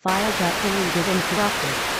File got deleted and corrupted.